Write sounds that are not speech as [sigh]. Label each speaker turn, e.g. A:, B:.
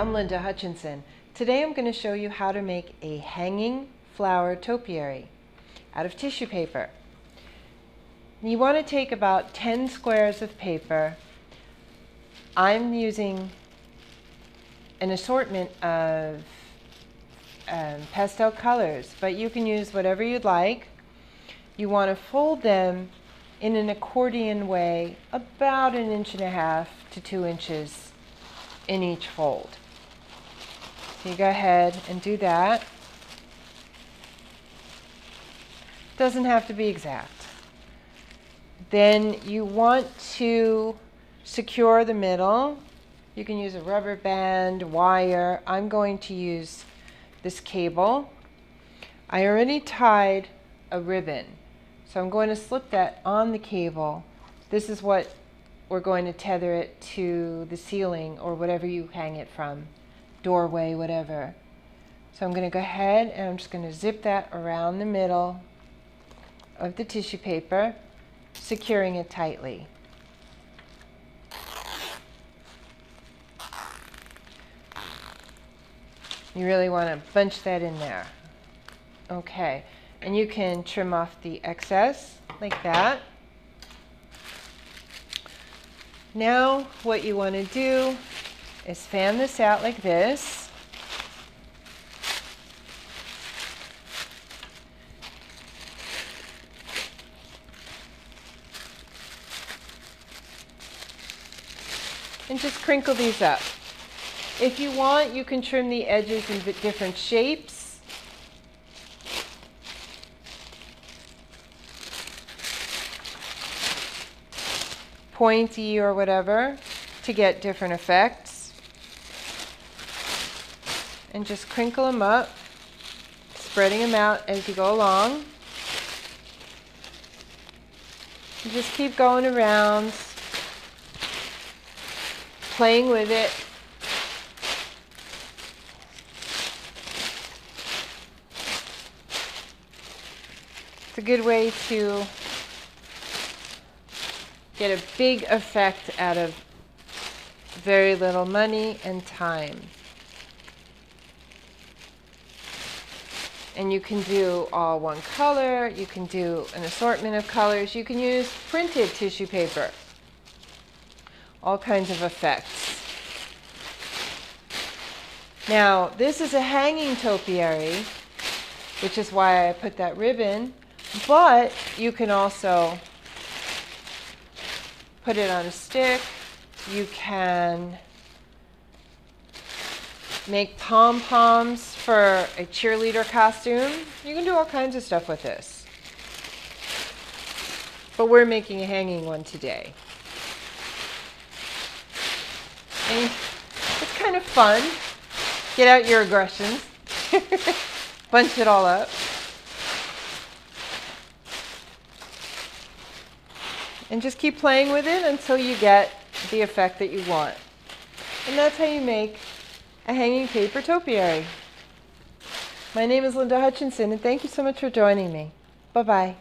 A: I'm Linda Hutchinson. Today I'm going to show you how to make a hanging flower topiary out of tissue paper. You want to take about 10 squares of paper. I'm using an assortment of um, pastel colors, but you can use whatever you'd like. You want to fold them in an accordion way about an inch and a half to two inches in each fold. You go ahead and do that. Doesn't have to be exact. Then you want to secure the middle. You can use a rubber band, wire. I'm going to use this cable. I already tied a ribbon. So I'm going to slip that on the cable. This is what we're going to tether it to the ceiling or whatever you hang it from, doorway, whatever. So I'm going to go ahead and I'm just going to zip that around the middle of the tissue paper, securing it tightly. You really want to bunch that in there. Okay, and you can trim off the excess like that. Now what you want to do is fan this out like this. And just crinkle these up. If you want, you can trim the edges in different shapes. Pointy or whatever to get different effects. And just crinkle them up, spreading them out as you go along. And just keep going around, playing with it. It's a good way to get a big effect out of very little money and time. And you can do all one color, you can do an assortment of colors, you can use printed tissue paper. All kinds of effects. Now, this is a hanging topiary, which is why I put that ribbon but you can also put it on a stick. You can make pom-poms for a cheerleader costume. You can do all kinds of stuff with this. But we're making a hanging one today. And it's kind of fun. Get out your aggressions. [laughs] Bunch it all up. And just keep playing with it until you get the effect that you want. And that's how you make a hanging paper topiary. My name is Linda Hutchinson, and thank you so much for joining me. Bye-bye.